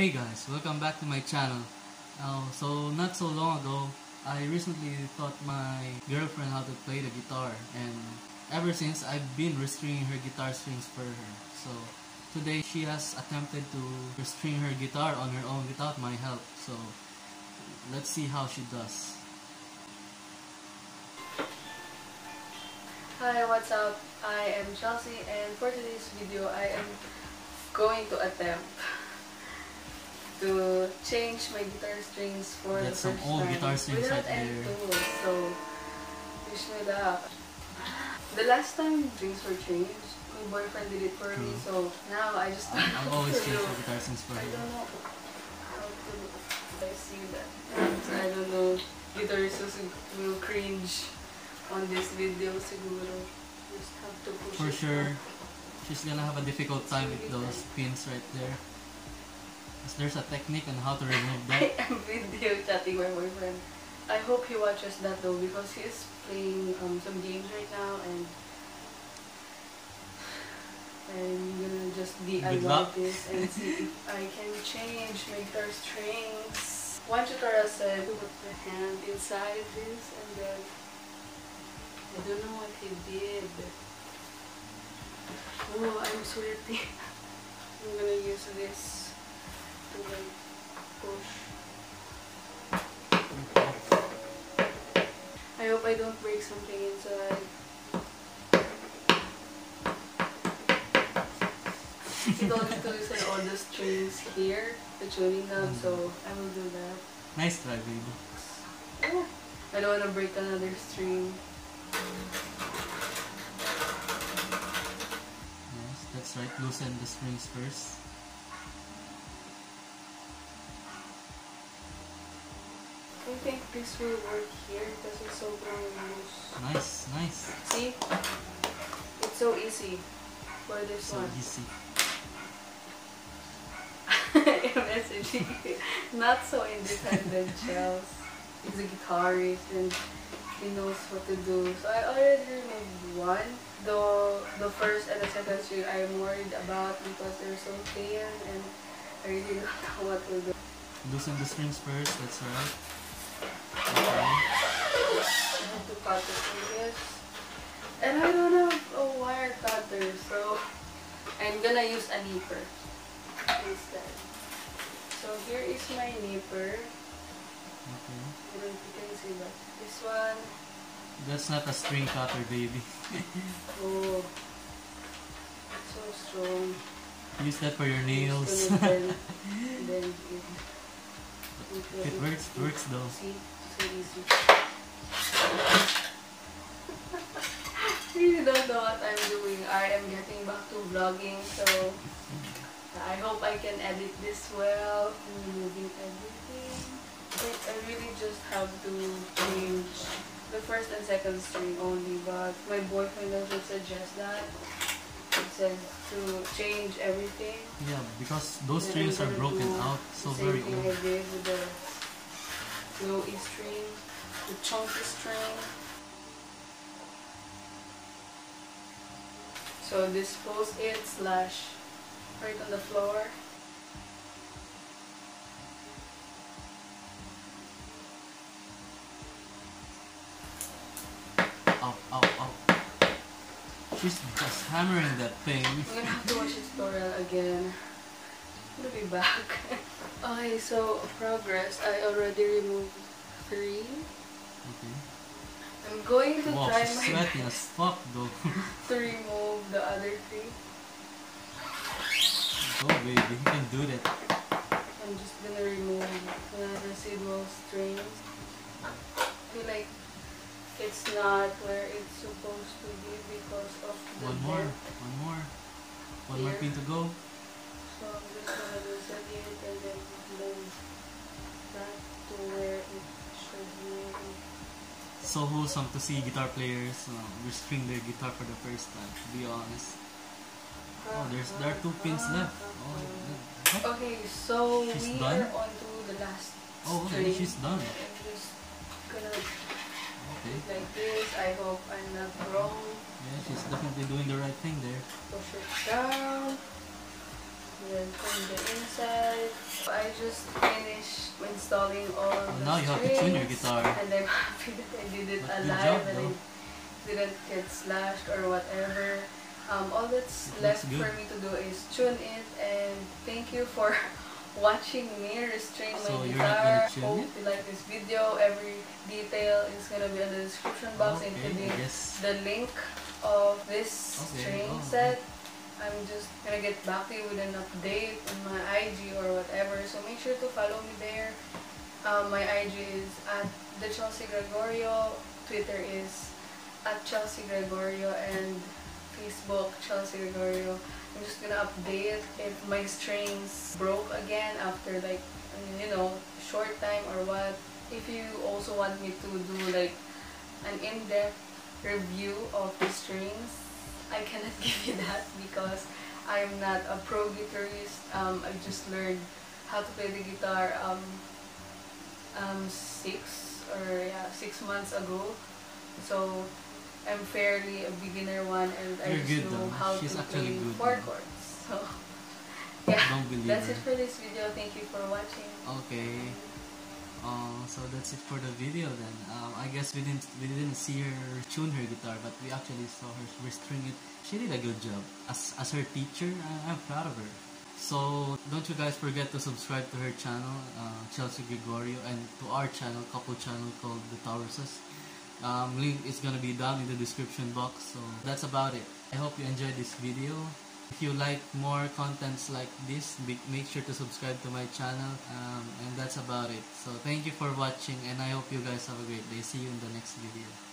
Hey guys, welcome back to my channel. Uh, so not so long ago, I recently taught my girlfriend how to play the guitar and ever since I've been restringing her guitar strings for her. So today she has attempted to restring her guitar on her own without my help. So let's see how she does. Hi, what's up? I am Chelsea and for today's video I am going to attempt to change my guitar strings for Get the some first old time guitar strings without right any there. tools. So, wish me luck. The last time strings were changed, my boyfriend did it for me, True. so now I just don't know always what to do. the guitar strings for you. I her. don't know how to. I see that. I don't know. Guitarists will cringe on this video siguro. Just have to push For it sure, she's gonna have a difficult time with those pins right there. There's a technique on how to remove that? I am video chatting my boyfriend. I hope he watches that though because he is playing um, some games right now and I'm gonna just. DIY this and see if I can change my guitar strings. One tutorial said put the hand inside this and then I don't know what he did. Oh, I'm sweaty. I'm gonna use this to like push. I don't break something inside. Told me to loosen all the strings here, the tuning knob, mm. so I will do that. Nice try, baby. Oh, I don't want to break another string. Yes, that's right. Loosen the strings first. Think this will work here because it's so loose. Nice, nice. See? It's so easy for this So one. easy. messaging not so independent Chels. He's a guitarist and he knows what to do. So I already removed one. The the first and the second string I'm worried about because they're so thin and I really don't know what to do. Loosen the strings first. That's right. And I don't have a wire cutter, so I'm gonna use a nipper instead. So here is my nipper. Okay. I don't know if you can see that. This one, That's not a string cutter, baby. oh, it's so strong. Use that for your nails. just gonna bend, bend it. it works. It works though. See, I really don't know what I'm doing. I am getting back to vlogging, so I hope I can edit this well. I'm removing everything. Like, I really just have to change the first and second string only, but my boyfriend doesn't suggest that. He to change everything. Yeah, because those strings are broken out, so very old. I did with the low E string, the chunky string. So dispose it slash right on the floor. Ow, ow, ow. She's just hammering that thing. I'm gonna have to watch tutorial again. I'm gonna be back. okay, so progress. I already removed three. Okay. I'm going to Wow, try she's my sweaty as fuck though. to remove the other three. Go baby, you can do that. I'm just gonna remove the residual strings. I feel like it's not where it's supposed to be because of the One more, depth. one more. One more Here. pin to go. So I'm just gonna loosen it and then move that to where it should be. So wholesome to see guitar players uh, restring their guitar for the first time, to be honest. Oh, there's there are two pins left. Oh. Okay, so She's we done? are on to the last Oh, okay, string. she's done. I'm just gonna Okay. like this. I hope I'm not wrong. Yeah, she's definitely doing the right thing there. Push it down. From the inside, I just finished installing all Oh, the now you have to tune your guitar. And I'm happy that I did it alive job, and though. I didn't get slashed or whatever. Um, all that's It left for me to do is tune it and thank you for watching me restring my So you're not gonna guitar. Hope you like this video. Every detail is gonna be in the description box, Okay, including the link of this Okay, string oh. set. I'm just gonna get back to you with an update on my IG or whatever. So make sure to follow me there. Um, my IG is at the Chelsea Gregorio. Twitter is at Chelsea Gregorio and Facebook Chelsea Gregorio. I'm just gonna update if my strings broke again after like you know short time or what. If you also want me to do like an in-depth review of the strings, I cannot give you that because I'm not a pro guitarist. Um, I just learned how to play the guitar um, um, six or yeah six months ago. So I'm fairly a beginner one, and I You're just know though. how She's to play good, four though. chords. So yeah, that's it for this video. Thank you for watching. Okay. Uh, so that's it for the video then. Um, I guess we didn't we didn't see her tune her guitar, but we actually saw her restring it. She did a good job. As as her teacher, I, I'm proud of her. So don't you guys forget to subscribe to her channel, uh, Chelsea Gregorio, and to our channel, couple channel called The Tauruses. Um, link is gonna be down in the description box. So that's about it. I hope you enjoyed this video. If you like more contents like this, be- make sure to subscribe to my channel. Um, and that's about it. So thank you for watching and I hope you guys have a great day. See you in the next video.